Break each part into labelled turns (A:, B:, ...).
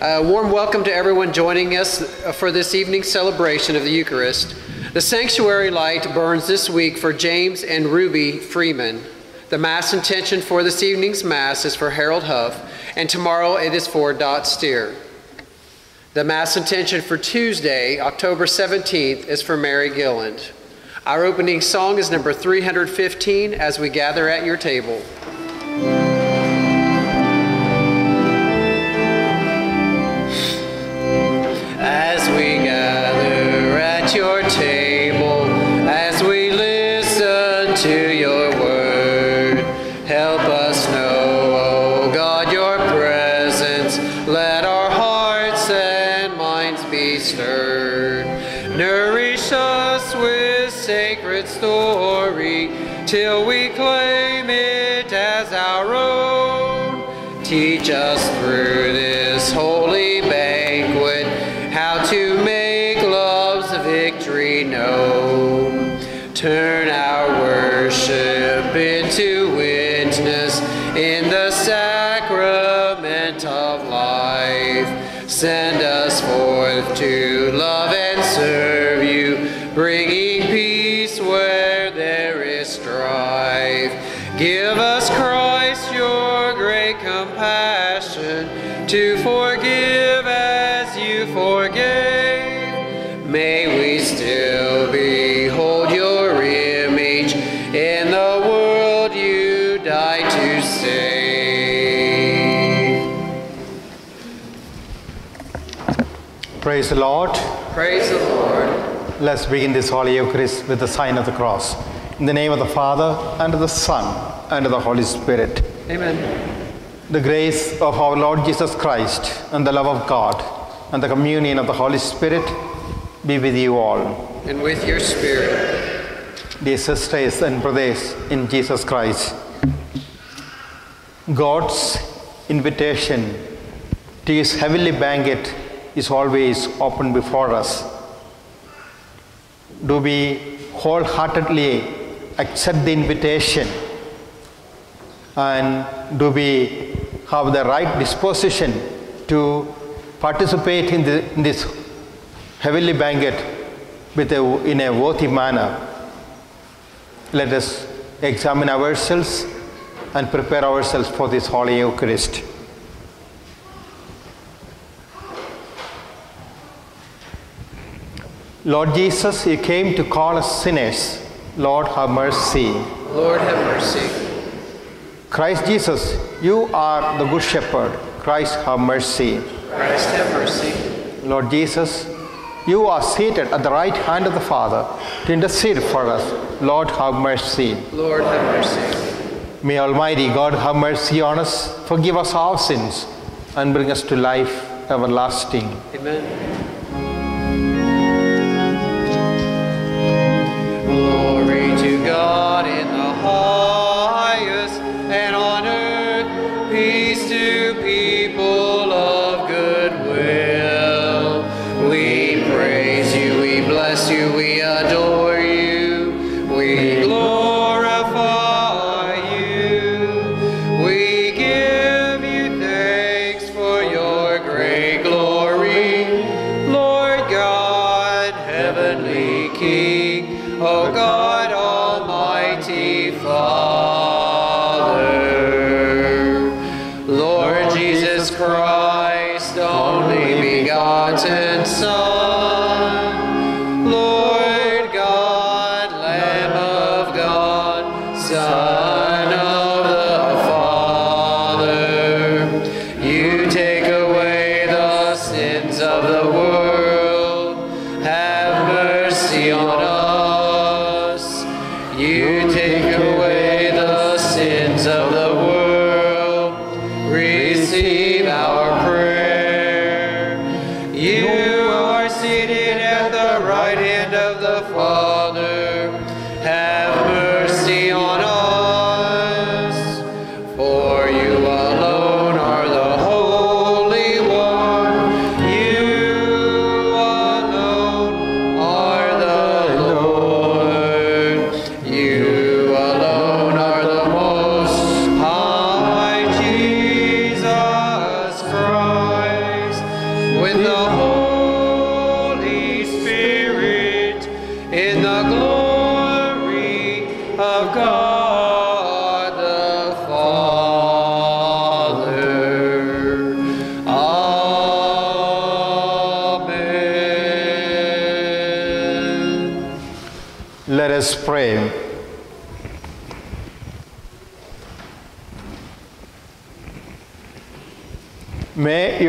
A: A warm welcome to everyone joining us for this evening's celebration of the Eucharist. The sanctuary light burns this week for James and Ruby Freeman. The Mass intention for this evening's Mass is for Harold Huff, and tomorrow it is for Dot Steer. The Mass intention for Tuesday, October 17th, is for Mary Gilland. Our opening song is number 315 as we gather at your table. Own. Died save.
B: Praise the Lord.
A: Praise the Lord.
B: Let's begin this Holy Eucharist with the sign of the cross. In the name of the Father, and of the Son, and of the Holy Spirit.
A: Amen.
B: The grace of our Lord Jesus Christ, and the love of God, and the communion of the Holy Spirit be with you all.
A: And with your spirit.
B: Dear sisters and brothers in Jesus Christ, God's invitation to his heavenly banquet is always open before us. Do we wholeheartedly accept the invitation? And do we have the right disposition to participate in, the, in this heavenly banquet with a, in a worthy manner? Let us examine ourselves and prepare ourselves for this Holy Eucharist. Lord Jesus, you came to call us sinners. Lord, have mercy.
A: Lord, have mercy.
B: Christ Jesus, you are the Good Shepherd. Christ, have mercy.
A: Christ, have mercy.
B: Lord Jesus, you are seated at the right hand of the Father to intercede for us. Lord, have mercy.
A: Lord, have mercy.
B: May Almighty God have mercy on us, forgive us our sins, and bring us to life everlasting.
A: Amen. Glory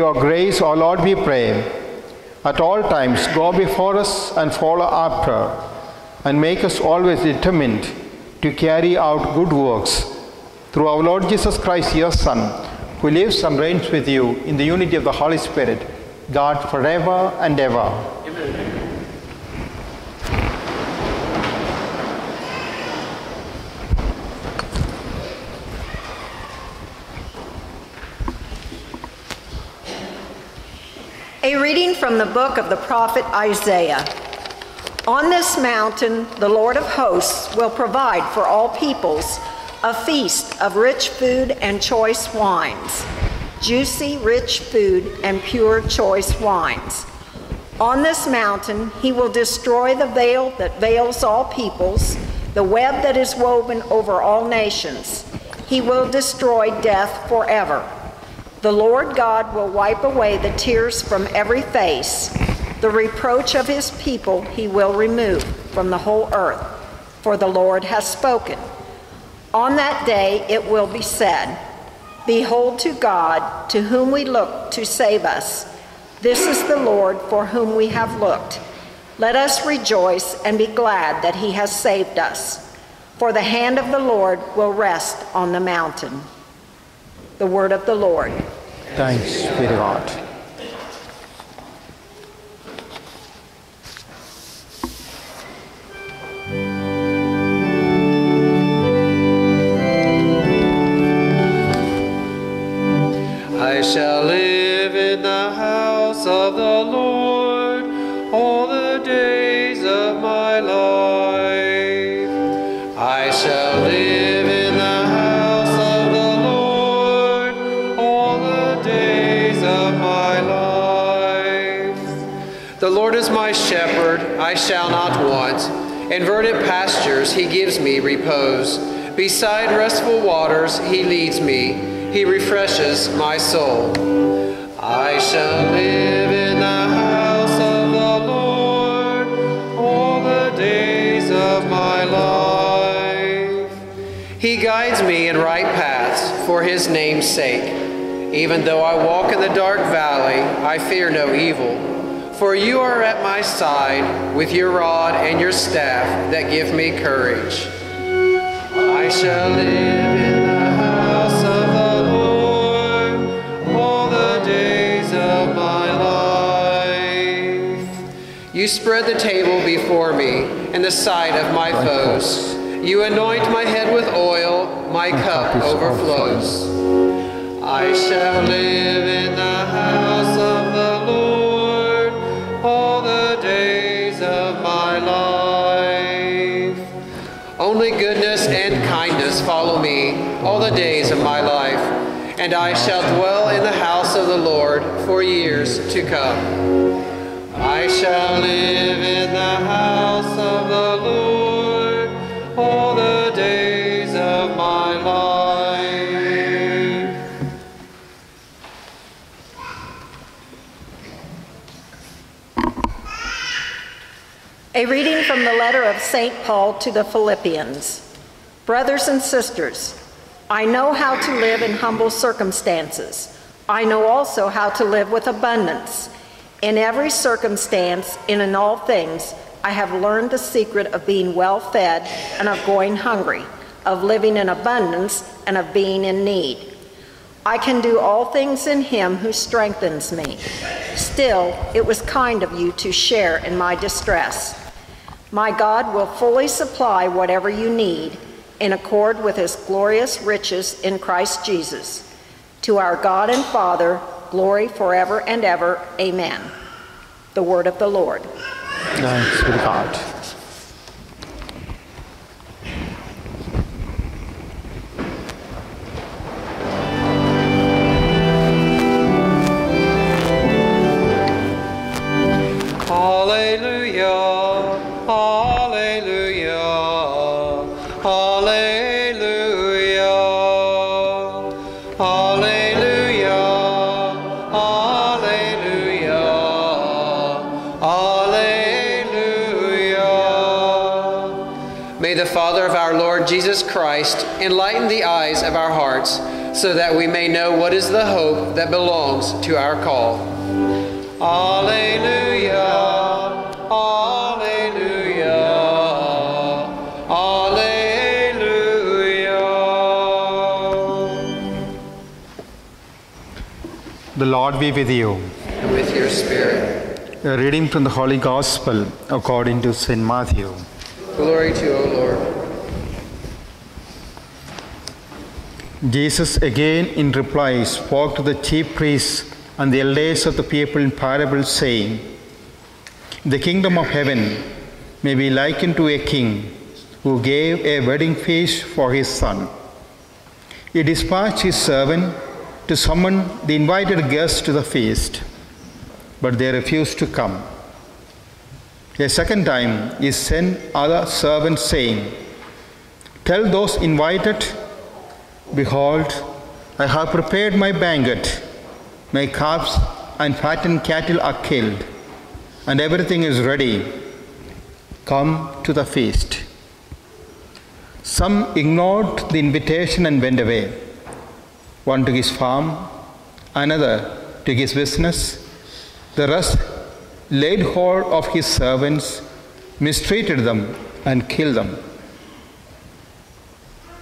A: your
B: grace, O Lord, we pray, at all times go before us and follow after, and make us always determined to carry out good works through our Lord Jesus Christ, your Son, who lives and reigns with you in the unity of the Holy Spirit, God forever and ever.
C: A reading from the book of the prophet Isaiah. On this mountain, the Lord of hosts will provide for all peoples a feast of rich food and choice wines, juicy, rich food and pure, choice wines. On this mountain, he will destroy the veil that veils all peoples, the web that is woven over all nations. He will destroy death forever. The Lord God will wipe away the tears from every face. The reproach of his people he will remove from the whole earth, for the Lord has spoken. On that day it will be said, Behold to God, to whom we look to save us. This is the Lord for whom we have looked. Let us rejoice and be glad that he has saved us. For the hand of the Lord will rest on the mountain. The word of the Lord.
B: Thanks be to God.
A: I shall live in the house of the Lord I shall not want. In verdant pastures he gives me repose. Beside restful waters he leads me. He refreshes my soul. I shall live in the house of the Lord all the days of my life. He guides me in right paths for his name's sake. Even though I walk in the dark valley, I fear no evil. For you are at my side with your rod and your staff that give me courage. I shall live in the house of the Lord all the days of my life. You spread the table before me in the sight of my foes. You anoint my head with oil, my cup overflows. I shall live in the house follow me all the days of my life, and I shall dwell in the house of the Lord for years to come. I shall live in the house of the Lord all the days of my life.
C: A reading from the letter of St. Paul to the Philippians. Brothers and sisters, I know how to live in humble circumstances. I know also how to live with abundance. In every circumstance and in all things, I have learned the secret of being well fed and of going hungry, of living in abundance and of being in need. I can do all things in him who strengthens me. Still, it was kind of you to share in my distress. My God will fully supply whatever you need in accord with his glorious riches in Christ Jesus. To our God and Father, glory forever and ever. Amen. The word of the Lord.
B: Thanks be to God.
A: Enlighten the eyes of our hearts so that we may know what is the hope that belongs to our call. Alleluia. Alleluia. Alleluia.
B: The Lord be with you.
A: And with your spirit.
B: A reading from the Holy Gospel according to St. Matthew.
A: Glory to you, O Lord.
B: Jesus again in reply spoke to the chief priests and the elders of the people in parables, saying, The kingdom of heaven may be likened to a king who gave a wedding feast for his son. He dispatched his servant to summon the invited guests to the feast, but they refused to come. A second time he sent other servants, saying, Tell those invited, Behold, I have prepared my banquet. My calves and fattened cattle are killed, and everything is ready. Come to the feast. Some ignored the invitation and went away. One took his farm, another took his business. The rest laid hold of his servants, mistreated them, and killed them.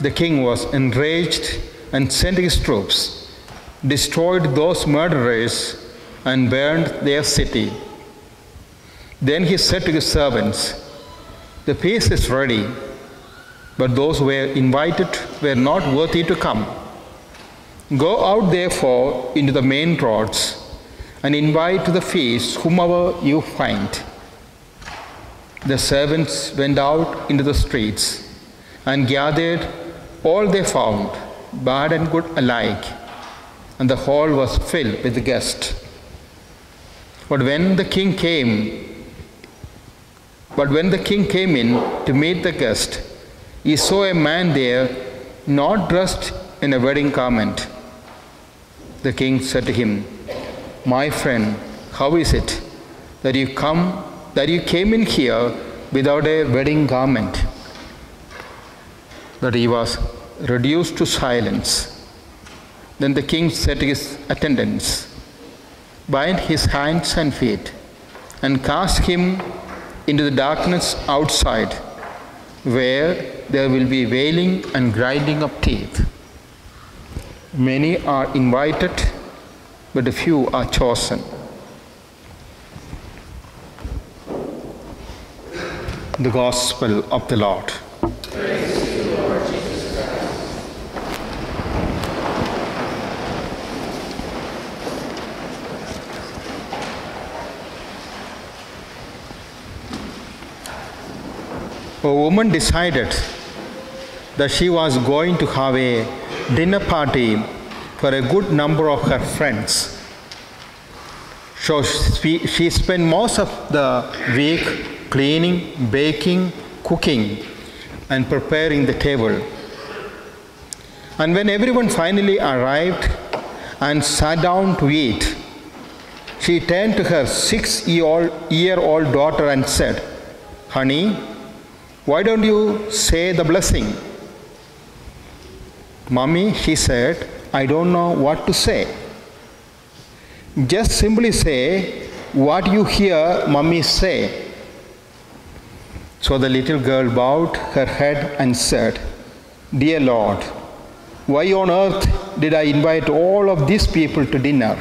B: The king was enraged and sent his troops, destroyed those murderers, and burned their city. Then he said to his servants, The feast is ready, but those who were invited were not worthy to come. Go out therefore into the main roads and invite to the feast whomever you find. The servants went out into the streets and gathered all they found, bad and good alike, and the hall was filled with guests. But when the king came, but when the king came in to meet the guest, he saw a man there not dressed in a wedding garment. The king said to him, My friend, how is it that you come that you came in here without a wedding garment? But he was reduced to silence. Then the king said his attendants, Bind his hands and feet, and cast him into the darkness outside, where there will be wailing and grinding of teeth. Many are invited, but a few are chosen. The Gospel of the Lord. A woman decided that she was going to have a dinner party for a good number of her friends. So she, she spent most of the week cleaning, baking, cooking, and preparing the table. And when everyone finally arrived and sat down to eat, she turned to her six year old daughter and said, Honey, why don't you say the blessing? Mommy, she said, I don't know what to say. Just simply say what you hear mommy say. So the little girl bowed her head and said, Dear Lord, why on earth did I invite all of these people to dinner?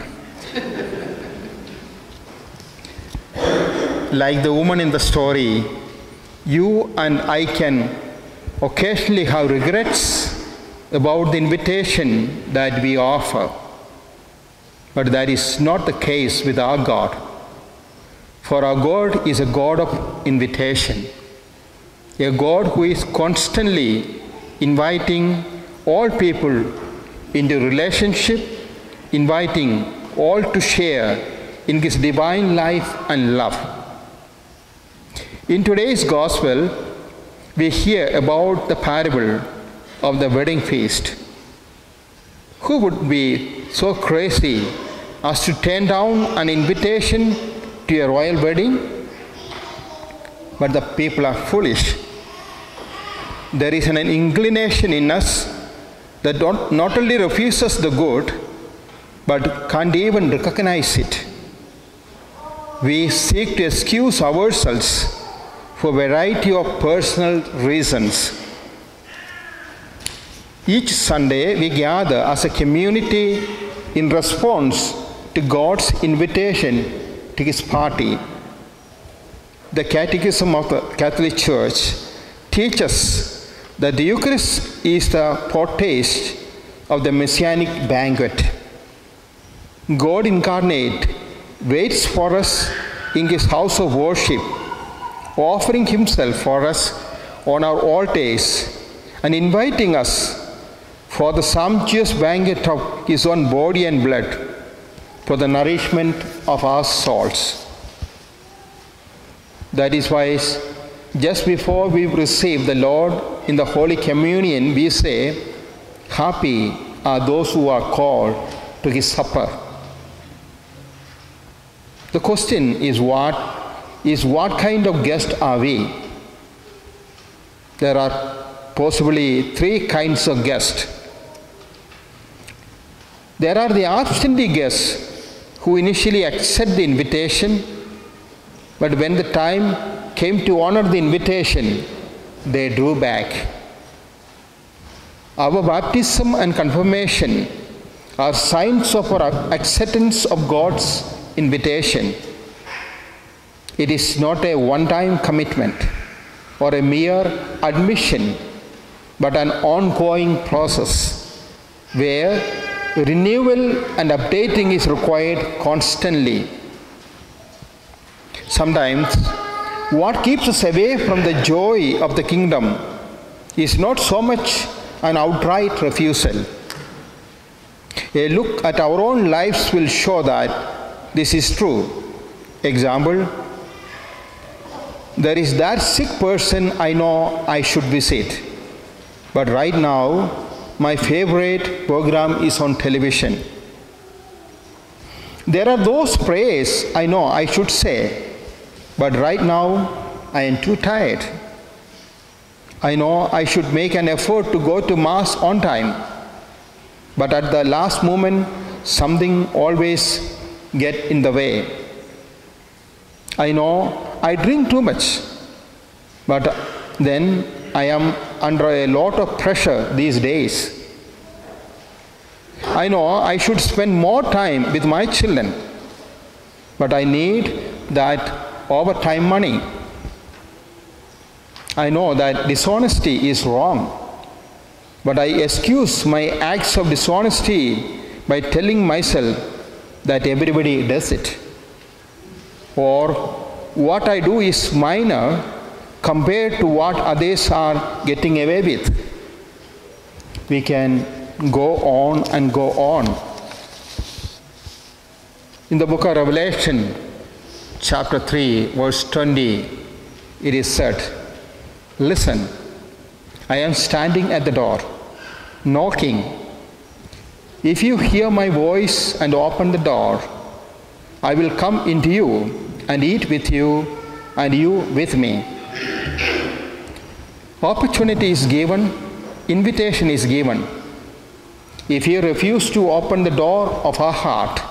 B: like the woman in the story, you and I can occasionally have regrets about the invitation that we offer. But that is not the case with our God. For our God is a God of invitation, a God who is constantly inviting all people into relationship, inviting all to share in His divine life and love. In today's Gospel, we hear about the parable of the wedding feast. Who would be so crazy as to turn down an invitation to a royal wedding? But the people are foolish. there is an inclination in us that not, only refuses the good, but can't even recognize it. We seek to excuse ourselves for a variety of personal reasons. Each Sunday, we gather as a community in response to God's invitation to His party. The Catechism of the Catholic Church teaches that the Eucharist is the foretaste of the Messianic banquet. God incarnate waits for us in His house of worship, offering Himself for us on our altars and inviting us for the sumptuous banquet of His own body and blood for the nourishment of our souls. That is why, just before we receive the Lord in the Holy Communion, we say, Happy are those who are called to His supper. The question is what is what kind of guest are we? There are possibly three kinds of guests. There are the absentee guests who initially accept the invitation, but when the time came to honor the invitation, they drew back. Our baptism and confirmation are signs of our acceptance of God's invitation. It is not a one time commitment or a mere admission, but an ongoing process where renewal and updating is required constantly. Sometimes, what keeps us away from the joy of the kingdom is not so much an outright refusal. A look at our own lives will show that this is true. Example There is that sick person I know I should visit, but right now my favorite program is on television. There are those prayers I know I should say, but right now I am too tired. I know I should make an effort to go to Mass on time, but at the last moment, something always get in the way. I know I drink too much, but then I am under a lot of pressure these days. I know I should spend more time with my children, but I need that overtime money. I know that dishonesty is wrong, but I excuse my acts of dishonesty by telling myself that everybody does it. Or what I do is minor compared to what others are getting away with. We can go on and go on. In the book of Revelation, chapter 3, verse 20, it is said, Listen, I am standing at the door, knocking. If you hear my voice and open the door, I will come into you and eat with you, and you with me. Opportunity is given, invitation is given. If you refuse to open the door of our heart,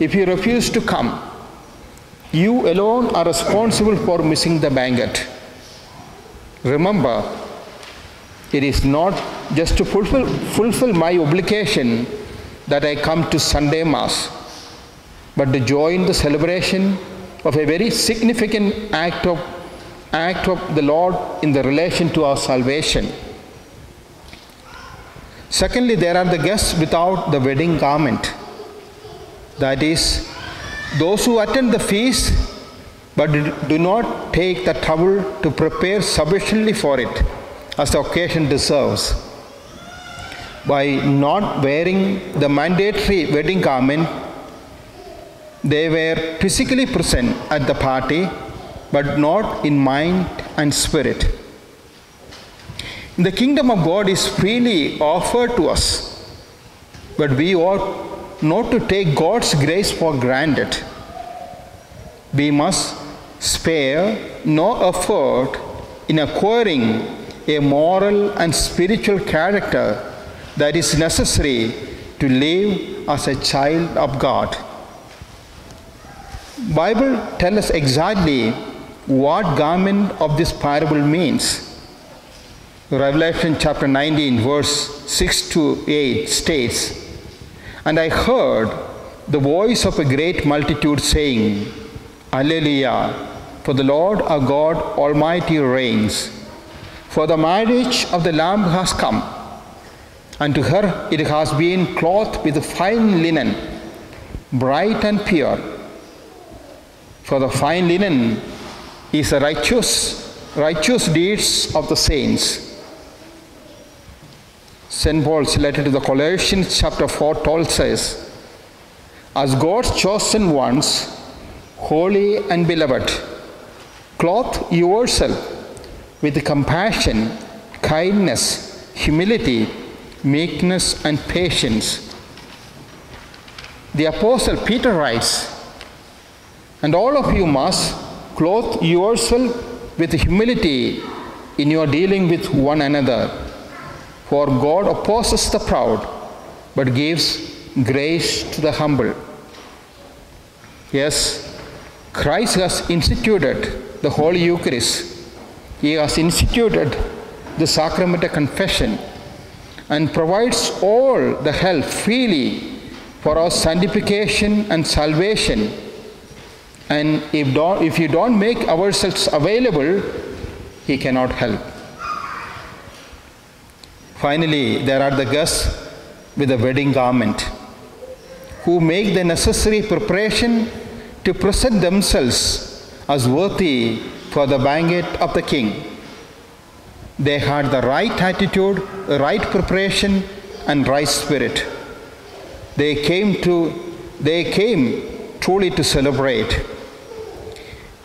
B: if you refuse to come, you alone are responsible for missing the banquet. Remember, it is not just to fulfill, fulfill my obligation that I come to Sunday Mass, but to join the celebration of a very significant act of, act of the Lord in the relation to our salvation. Secondly, there are the guests without the wedding garment. That is, those who attend the feast but do not take the trouble to prepare sufficiently for it as the occasion deserves. By not wearing the mandatory wedding garment, they were physically present at the party but not in mind and spirit. The kingdom of God is freely offered to us, but we ought not to take God's grace for granted. We must spare no effort in acquiring a moral and spiritual character that is necessary to live as a child of God. Bible tell us exactly what garment of this parable means. Revelation chapter 19 verse 6 to 8 states, And I heard the voice of a great multitude saying, Alleluia, for the Lord our God Almighty reigns. For the marriage of the Lamb has come, and to her it has been clothed with fine linen, bright and pure. For the fine linen is the righteous, righteous deeds of the saints. St. Paul's letter to the Colossians, chapter 4, told says, As God's chosen ones, holy and beloved, clothe yourself with compassion, kindness, humility, meekness, and patience. The Apostle Peter writes, And all of you must clothe yourself with humility in your dealing with one another. For God opposes the proud, but gives grace to the humble. Yes, Christ has instituted the Holy Eucharist. He has instituted the sacrament of confession and provides all the help freely for our sanctification and salvation. And if, don't, if you don't make ourselves available, He cannot help. Finally, there are the guests with the wedding garment who make the necessary preparation to present themselves as worthy for the banquet of the king. They had the right attitude, the right preparation, and right spirit. They came to they came truly to celebrate.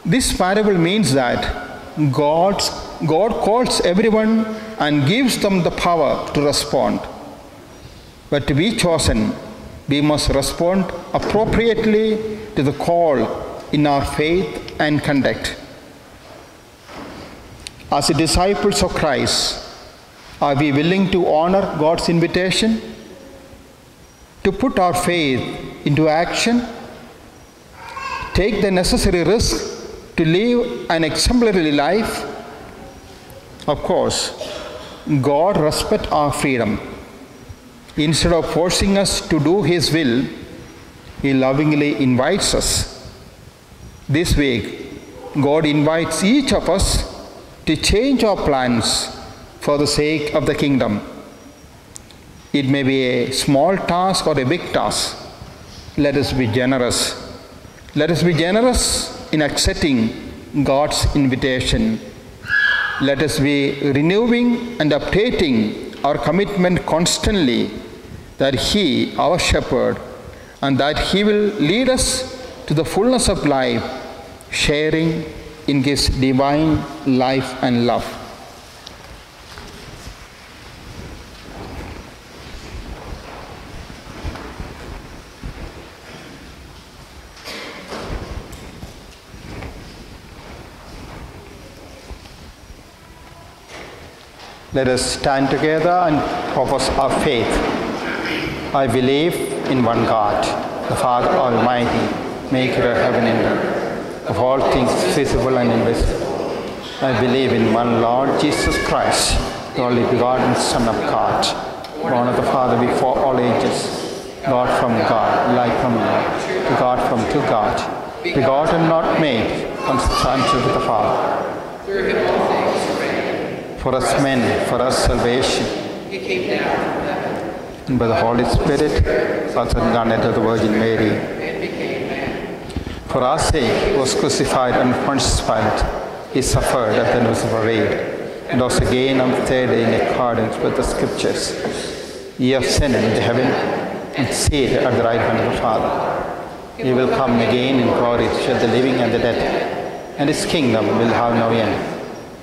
B: This parable means that God's, God calls everyone and gives them the power to respond. But to be chosen, we must respond appropriately to the call in our faith and conduct. As disciples of Christ, are we willing to honor God's invitation? To put our faith into action? Take the necessary risk to live an exemplary life? Of course, God respects our freedom. Instead of forcing us to do His will, He lovingly invites us. This week, God invites each of us to change our plans for the sake of the kingdom. It may be a small task or a big task. Let us be generous. Let us be generous in accepting God's invitation. Let us be renewing and updating our commitment constantly that He, our shepherd, and that He will lead us to the fullness of life, sharing in His divine life and love. Let us stand together and profess our faith. I believe in one God, the Father Almighty, maker of heaven and earth, of all things visible and invisible. I believe in one Lord Jesus Christ, the only begotten Son of God, born of the Father before all ages, God from God, light from light, to God from to God, begotten not made, consubstantial with the Father.
A: Through him all things.
B: For us men, for us salvation, and by the Holy Spirit, also incarnate of the Virgin Mary.
A: and.
B: For our sake was crucified and Pontius Pilate. He suffered at the noose of a raid, and rose again on the third day in accordance with the Scriptures. He ascended into heaven and seated at the right hand of the Father. He will come again in glory to judge the living and the dead, and his kingdom will have no end.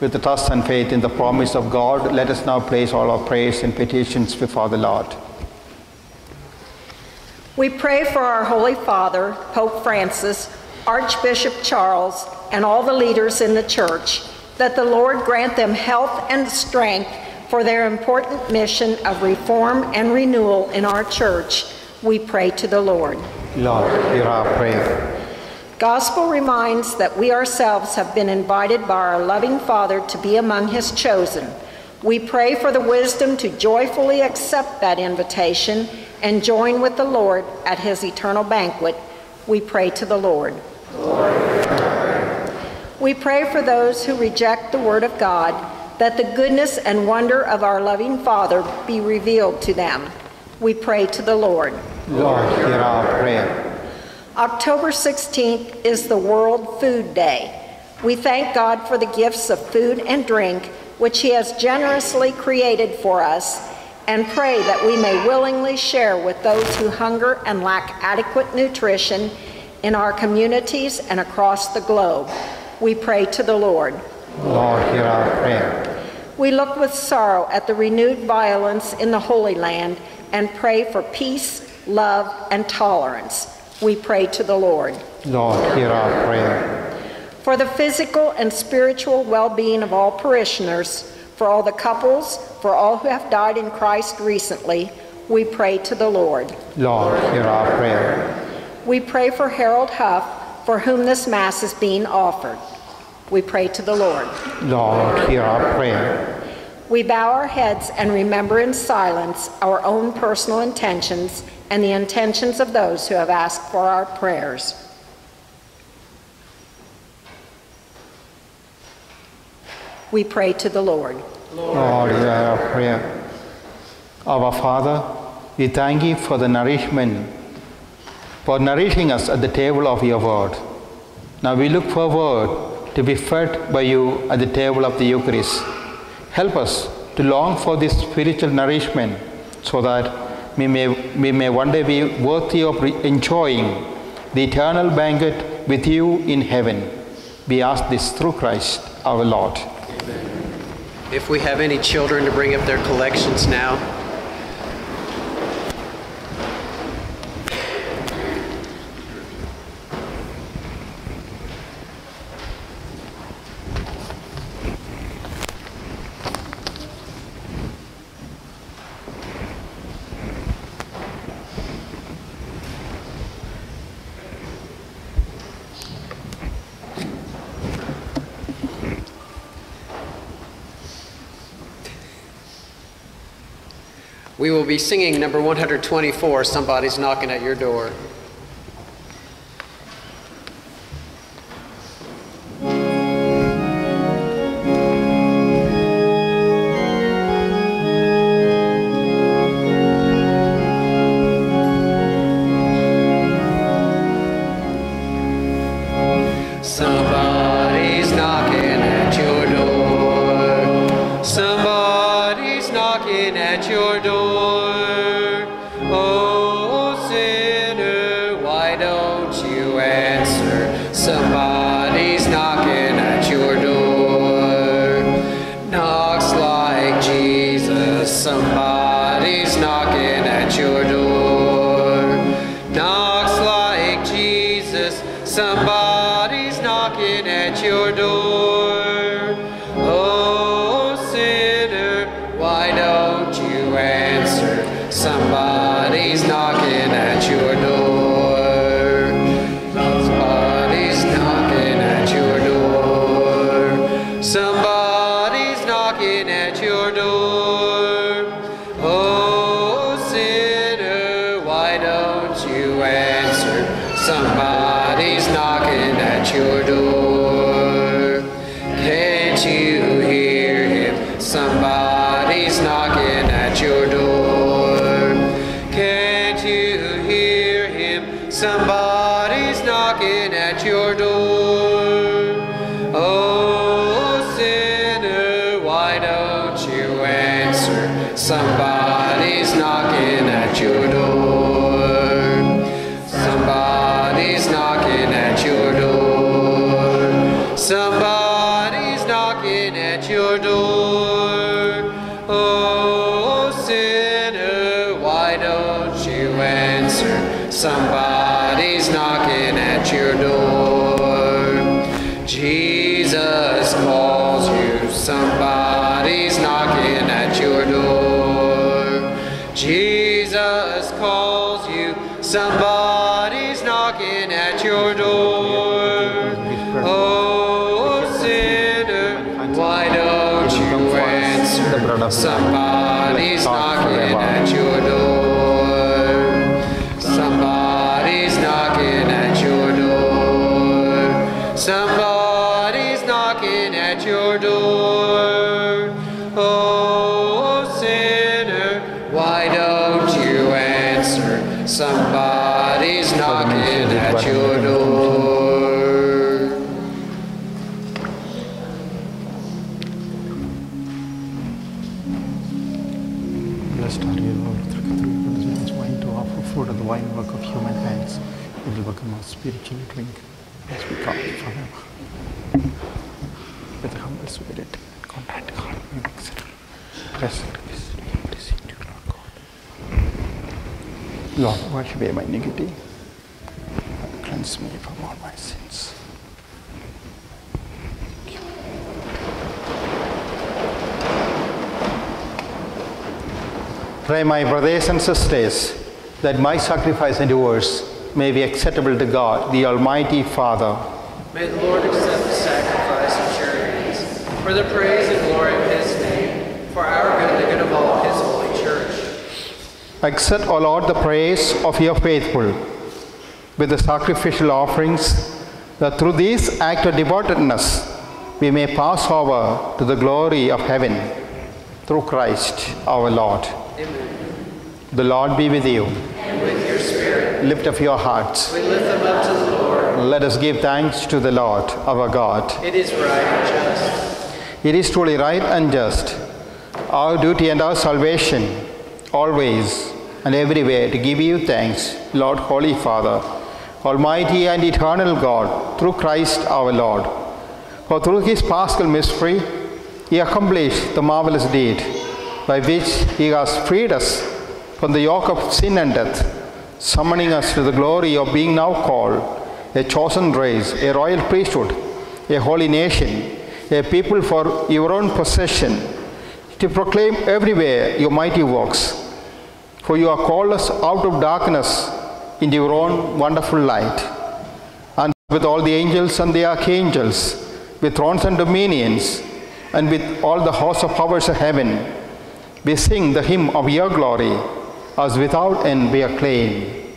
B: With the trust and faith in the promise of God, let us now place all our prayers and petitions before the Lord.
C: We pray for our Holy Father, Pope Francis, Archbishop Charles, and all the leaders in the Church, that the Lord grant them health and strength for their important mission of reform and renewal in our Church. We pray to the Lord.
B: Lord, hear our prayer.
C: Gospel reminds that we ourselves have been invited by our loving Father to be among His chosen. We pray for the wisdom to joyfully accept that invitation and join with the Lord at His eternal banquet. We pray to the Lord. We pray for those who reject the Word of God, that the goodness and wonder of our loving Father be revealed to them. We pray to the Lord.
B: Lord, hear our prayer.
C: October 16th is the World Food Day. We thank God for the gifts of food and drink which He has generously created for us and pray that we may willingly share with those who hunger and lack adequate nutrition in our communities and across the globe. We pray to the Lord.
B: Lord, hear our prayer.
C: We look with sorrow at the renewed violence in the Holy Land and pray for peace, love, and tolerance. We pray to the Lord.
B: Lord, hear our prayer.
C: For the physical and spiritual well being of all parishioners, for all the couples, for all who have died in Christ recently, we pray to the Lord.
B: Lord, hear our prayer.
C: We pray for Harold Huff, for whom this Mass is being offered. We pray to the Lord.
B: Lord, hear our prayer.
C: We bow our heads and remember in silence our own personal intentions and the intentions of those who have asked for our prayers. We pray to the Lord.
B: Lord, hear our prayer. Our Father, we thank you for the nourishment, for nourishing us at the table of your word. Now we look forward to be fed by you at the table of the Eucharist. Help us to long for this spiritual nourishment so that we may, we may one day be worthy of enjoying the eternal banquet with you in heaven. We ask this through Christ our Lord. Amen.
A: If we have any children to bring up their collections now. Be singing number 124, Somebody's Knocking at Your Door.
B: Wash away my iniquity and cleanse me from all my sins. Pray, my brothers and sisters, that my sacrifice and yours may be acceptable to God, the Almighty Father.
A: May the Lord accept the sacrifice of charities for the praise and glory of his name, for our good and the good of all his holy church.
B: Accept, O Lord, the praise of your faithful with the sacrificial offerings, that through this act of devotedness we may pass over to the glory of heaven through Christ our Lord. The Lord be with you.
A: And with your spirit,
B: Lift up your hearts.
A: we lift them up to the Lord.
B: Let us give thanks to the Lord our God.
A: It is right and just.
B: It is truly right and just, our duty and our salvation, always and everywhere to give you thanks, Lord Holy Father, Almighty and eternal God, through Christ our Lord. For through his paschal mystery, he accomplished the marvelous deed by which he has freed us from the yoke of sin and death, summoning us to the glory of being now called a chosen race, a royal priesthood, a holy nation, a people for your own possession, to proclaim everywhere your mighty works. For you have called us out of darkness into your own wonderful light. And with all the angels and the archangels, with thrones and dominions, and with all the hosts of powers of heaven, we sing the hymn of your glory, as without end we acclaim.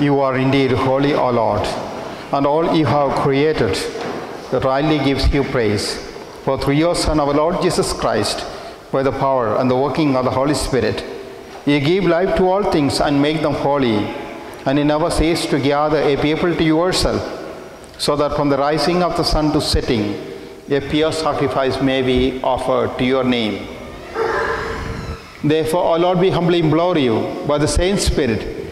B: You are indeed holy, O Lord, and all you have created rightly gives you praise. For through your Son, our Lord Jesus Christ, by the power and the working of the Holy Spirit, you give life to all things and make them holy, and you never cease to gather a people to yourself, so that from the rising of the sun to setting, a pure sacrifice may be offered to your name. Therefore, O Lord, we humbly implore you, by the same Spirit,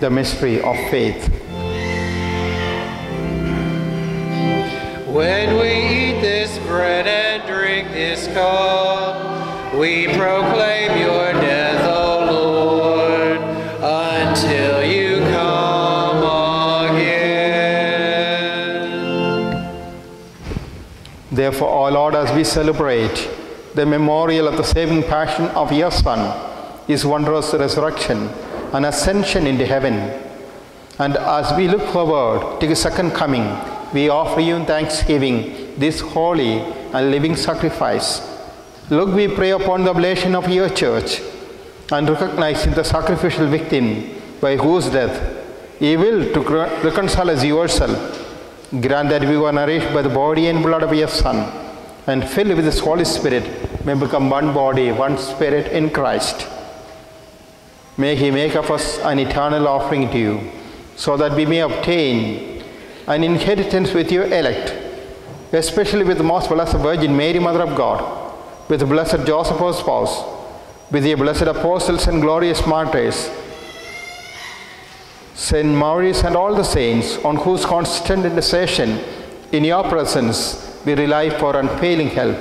B: The mystery of faith.
A: When we eat this bread and drink this cup, we proclaim your death, O Lord, until you come again.
B: Therefore, O Lord, as we celebrate the memorial of the saving passion of your Son, his wondrous resurrection, and ascension into heaven. And as we look forward to the second coming, we offer you in thanksgiving this holy and living sacrifice. Look, we pray upon the oblation of your church and recognizing the sacrificial victim by whose death you will to reconcile us yourself. Grant that we were nourished by the body and blood of your Son and filled with his Holy Spirit may become one body, one spirit in Christ. May he make of us an eternal offering to you, so that we may obtain an inheritance with your elect, especially with the most blessed Virgin Mary, Mother of God, with the blessed Joseph, our spouse, with the blessed apostles and glorious martyrs, Saint Maurice and all the saints, on whose constant intercession in your presence we rely for unfailing help.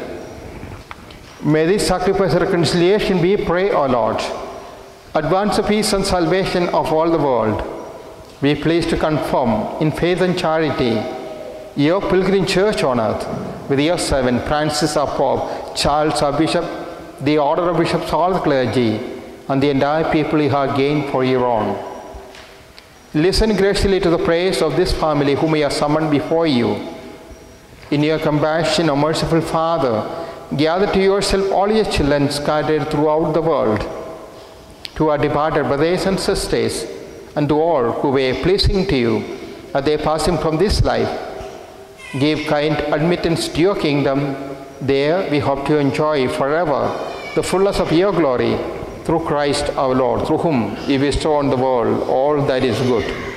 B: May this sacrifice of reconciliation be, pray, O Lord, advance the peace and salvation of all the world. Be pleased to confirm in faith and charity your pilgrim church on earth with your servant Francis our Pope, Charles our Bishop, the order of bishops, all the clergy, and the entire people you have gained for your own. Listen graciously to the prayers of this family whom we have summoned before you. In your compassion, O merciful Father, gather to yourself all your children scattered throughout the world to our departed brothers and sisters, and to all who were pleasing to you as they passing from this life. Give kind admittance to your kingdom. There we hope to enjoy forever the fullness of your glory through Christ our Lord, through whom you bestow on the world all that is good.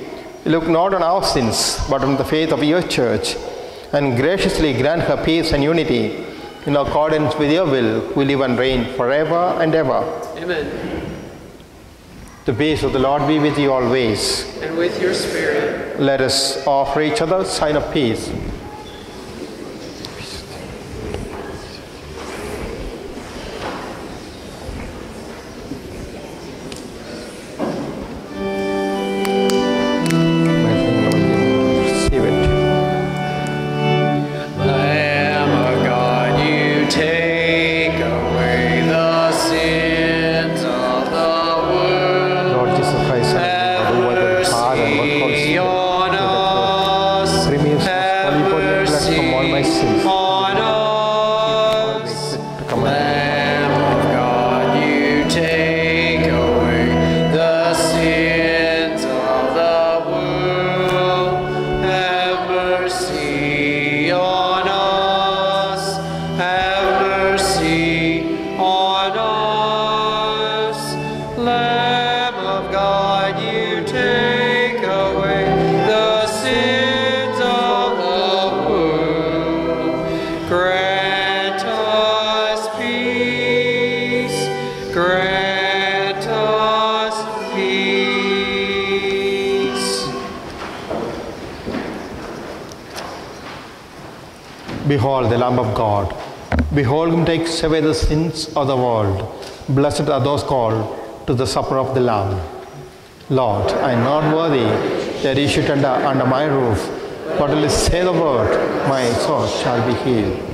B: Look not on our sins, but on the faith of your church, and graciously grant her peace and unity in accordance with your will, who live and reign forever and ever.
A: Amen.
B: The peace of the Lord be with you always.
A: And with your spirit.
B: Let us offer each other a sign of peace. Behold him takes away the sins of the world. Blessed are those called to the supper of the Lamb. Lord, I am not worthy that you should enter under my roof, but only say the word, my soul shall be healed.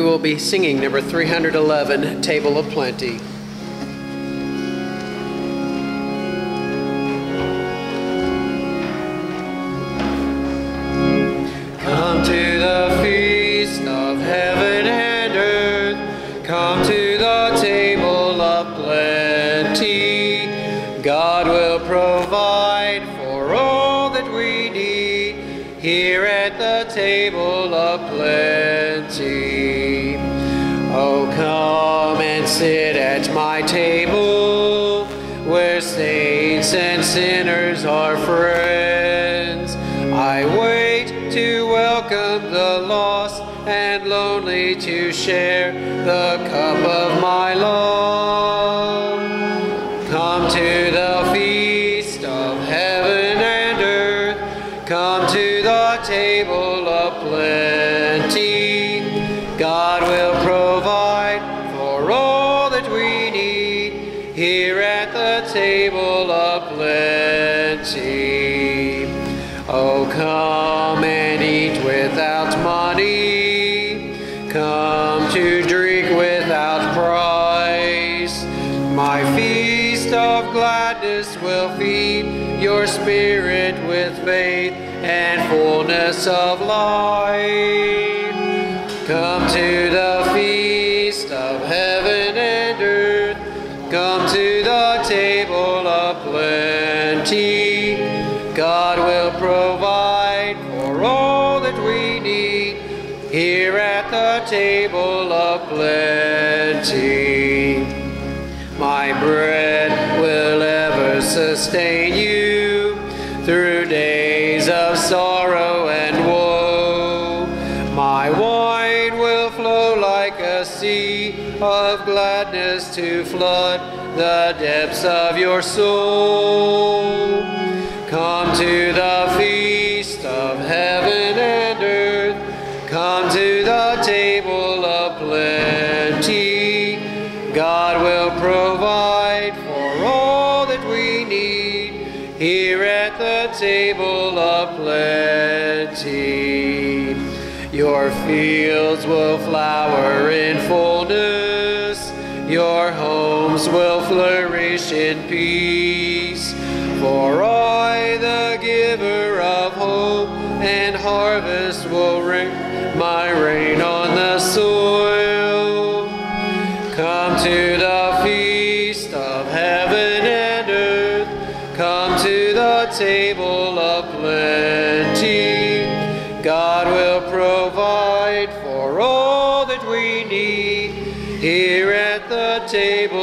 A: We will be singing number 311, Table of Plenty. Come to the feast of heaven and earth. Come to the table of plenty. God will provide for all that we need here at the table of plenty. Come and sit at my table where saints and sinners are friends. I wait to welcome the lost and lonely to share the cup of my love. Spirit with faith and fullness of life. Come to the feast of heaven and earth. Come to the table of plenty. God will provide for all that we need here at the table of plenty. My bread will ever sustain a sea of gladness to flood the depths of your soul. Come to the feast of heaven and earth. Come to the table of plenty. God will provide for all that we need here at the table of plenty. Your fields will flower in fullness. Your homes will flourish in peace. For I, table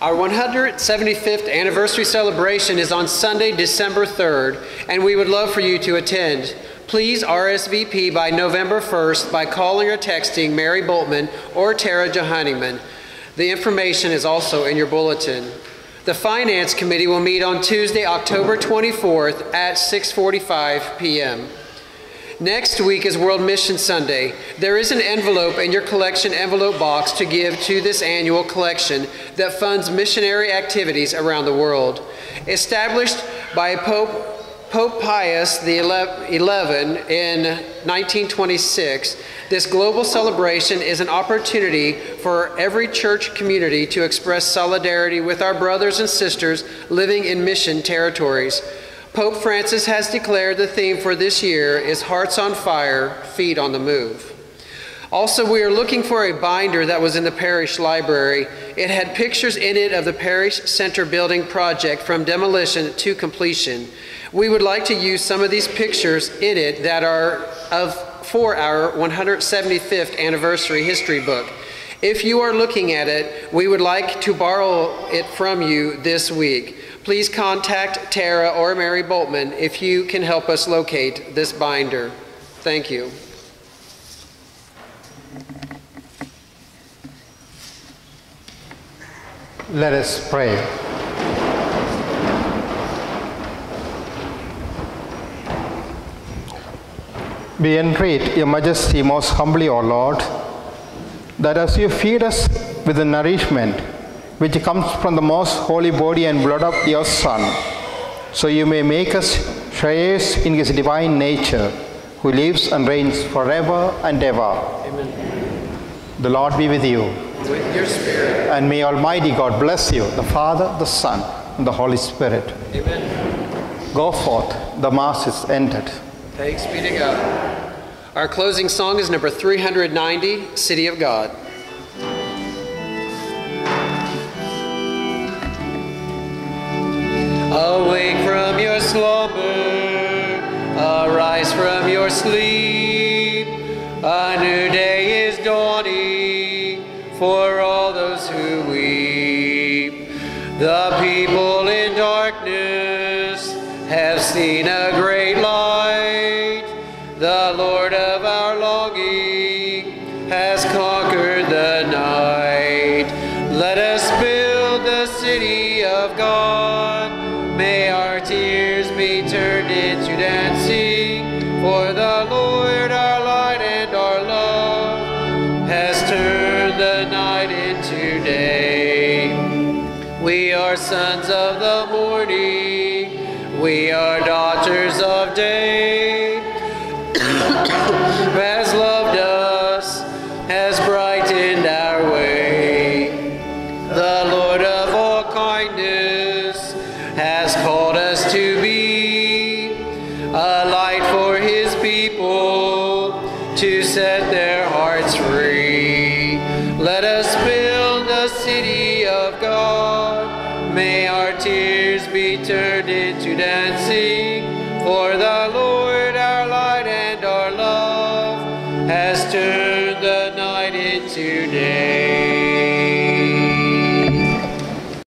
A: Our 175th anniversary celebration is on Sunday, December 3rd, and we would love for you to attend. Please RSVP by November 1st by calling or texting Mary Boltman or Tara Johanneman. The information is also in your bulletin. The Finance Committee will meet on Tuesday, October 24th at 6:45 p.m. Next week is World Mission Sunday. There is an envelope in your collection envelope box to give to this annual collection that funds missionary activities around the world. Established by Pope Pope Pius XI in 1926, this global celebration is an opportunity for every church community to express solidarity with our brothers and sisters living in mission territories. Pope Francis has declared the theme for this year is Hearts on Fire, Feet on the Move. Also, we are looking for a binder that was in the parish library. It had pictures in it of the parish center building project from demolition to completion. We would like to use some of these pictures in it that are of for our 175th anniversary history book. If you are looking at it, we would like to borrow it from you this week. Please contact Tara or Mary Boltman if you can help us locate this binder. Thank you.
B: Let us pray. We entreat your majesty most humbly, O Lord, that as you feed us with the nourishment which comes from the most holy body and blood of your Son, so you may make us sharers in his divine nature, who lives and reigns forever and ever.
A: Amen.
B: The Lord be with you,
A: With your spirit.
B: and may Almighty God bless you, the Father, the Son, and the Holy Spirit.
A: Amen.
B: Go forth, the Mass is ended.
A: Thanks be to God. Our closing song is number 390, City of God. Slumber, arise from your sleep. A new day is dawning for all those who weep. The people in darkness have seen a great light. The Lord